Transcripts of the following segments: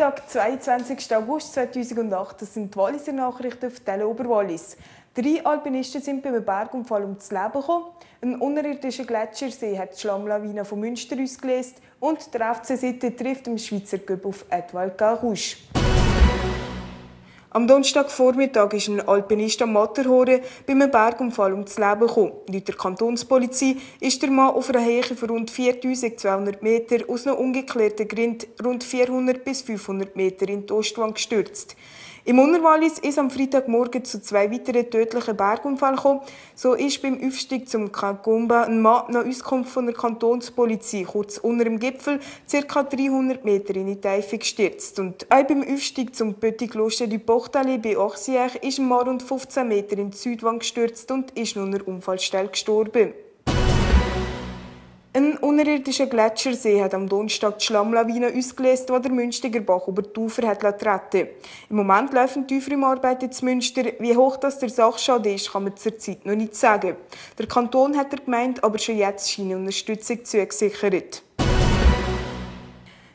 Freitag, 22. August 2008. Das sind die Walliser Nachrichten auf Tele Oberwallis. Drei Alpinisten sind beim Bergunfall ums Leben gekommen. Ein unterirdischer Gletschersee hat die Schlammlawine von Münster ausgelöst und der FC Sitte trifft im Schweizer Cup auf Edouard Garouche. Am Donnerstagvormittag ist ein Alpinist am Matterhorn bei einem Bergunfall ums Leben gekommen. Laut der Kantonspolizei ist der Mann auf einer Höhe von rund 4200 Meter aus einem ungeklärten Grind rund 400 bis 500 Meter in die Ostwand gestürzt. Im Unterwallis ist am Freitagmorgen zu zwei weiteren tödlichen Bergunfällen gekommen. So ist beim Aufstieg zum Kagumba ein Mann nach Auskunft von der Kantonspolizei kurz unter dem Gipfel ca. 300 Meter in die Tiefe gestürzt. Und auch beim Aufstieg zum Petit Kloster du Portalet bei Orsières ist ein Mann rund 15 Meter in die Südwand gestürzt und ist nun an der Unfallstelle gestorben. Ein unterirdischer Gletschersee hat am Donnerstag die Schlammlawine ausgelöst, die der Münstiger Bach über die Ufer hat retten Im Moment laufen tiefere Arbeiten in Münster. Wie hoch das der Sachschaden ist, kann man zurzeit noch nicht sagen. Der Kanton hat der Gemeinde aber schon jetzt seine Unterstützung zugesichert.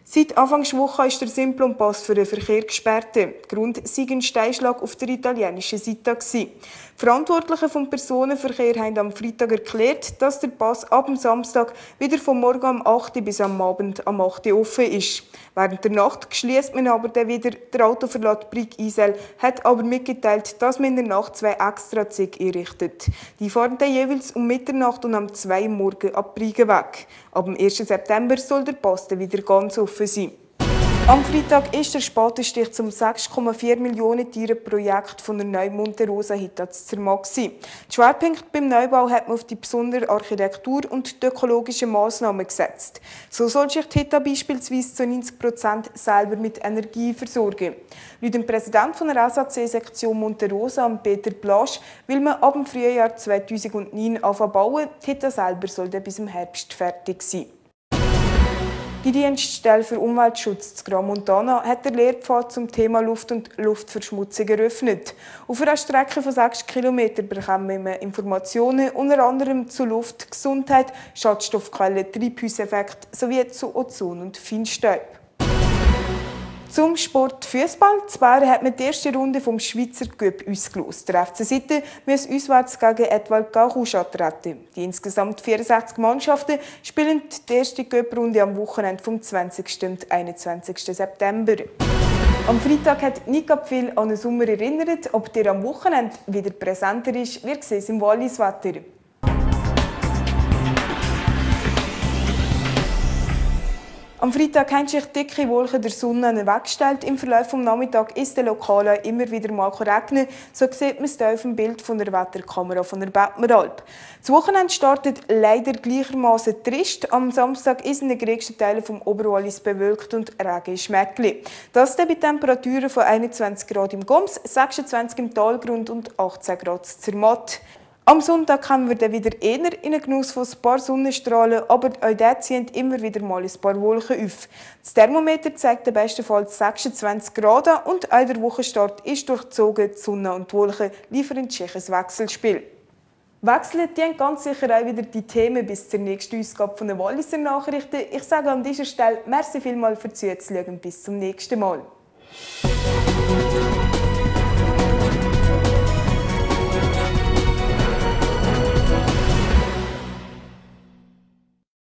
Seit Anfangswoche ist der Simplon-Pass für den Verkehr gesperrt. Grund sei ein Steinschlag auf der italienischen Seite. Die Verantwortlichen vom Personenverkehr haben am Freitag erklärt, dass der Pass ab dem Samstag wieder vom Morgen am 8. bis am Abend am 8. offen ist. Während der Nacht schließt man aber dann wieder der Autoverlad Brig Isel, hat aber mitgeteilt, dass man in der Nacht zwei extra Züge einrichtet. Die fahren dann jeweils um Mitternacht und am 2 Uhr morgen ab Briegen weg. Ab dem 1. September soll der Pass dann wieder ganz offen für sie. Am Freitag ist der Spatenstich zum 6,4 Millionen Tiere Projekt von der Neumonte Rosa Hita zu Zermatt. Die Schwerpunkte beim Neubau hat man auf die besondere Architektur und die ökologischen Massnahmen gesetzt. So soll sich die Hita beispielsweise zu 90 Prozent selber mit Energie versorgen. Laut dem Präsidenten der SAC-Sektion Monte Rosa, Peter Blasch, will man ab dem Frühjahr 2009 anfangen bauen. Die Hita selber soll dann bis im Herbst fertig sein. Die Dienststelle für Umweltschutz zu Gramontana hat der Lehrpfad zum Thema Luft und Luftverschmutzung eröffnet. Auf einer Strecke von 6 km bekommen wir Informationen unter anderem zu Luft, Gesundheit, Schadstoffquellen, Treibhauseffekt sowie zu Ozon und Feinstaub. Zum Sport Fußball. Bern hat man die erste Runde vom Schweizer Cup ausgelost. Der FC Sitte muss auswärts gegen Edwald Garouche antreten. Die insgesamt 64 Mannschaften spielen die erste Cup-Runde am Wochenende vom 20. und 21. September. Am Freitag hat Nika viel an den Sommer erinnert. Ob der am Wochenende wieder präsenter ist, wir sehen es im Walliswetter. Am Freitag haben sich dicke Wolken der Sonne weggestellt. Im Verlauf des Nachmittags ist der Lokale immer wieder mal regnen. So sieht man es hier auf dem Bild von der Wetterkamera von der Bettmeralp. Das Wochenende startet leider gleichermaßen trist. Am Samstag ist in den größten Teilen vom Oberwallis bewölkt und Regen ist Mäckli. Das bei Temperaturen von 21 Grad im Goms, 26 im Talgrund und 18 Grad Zermatt. Am Sonntag kommen wir dann wieder eher in den Genuss von ein paar Sonnenstrahlen, aber auch dort ziehen immer wieder mal ein paar Wolken auf. Das Thermometer zeigt bestenfalls 26 Grad und auch der Wochenstart ist durchzogen. Die Sonne und die Wolken liefern ein Wechselspiel. Wechseln die ganz sicher auch wieder die Themen bis zur nächsten Ausgabe von den Walliser Nachrichten. Ich sage an dieser Stelle merci vielmals für Zuschauen. Bis zum nächsten Mal.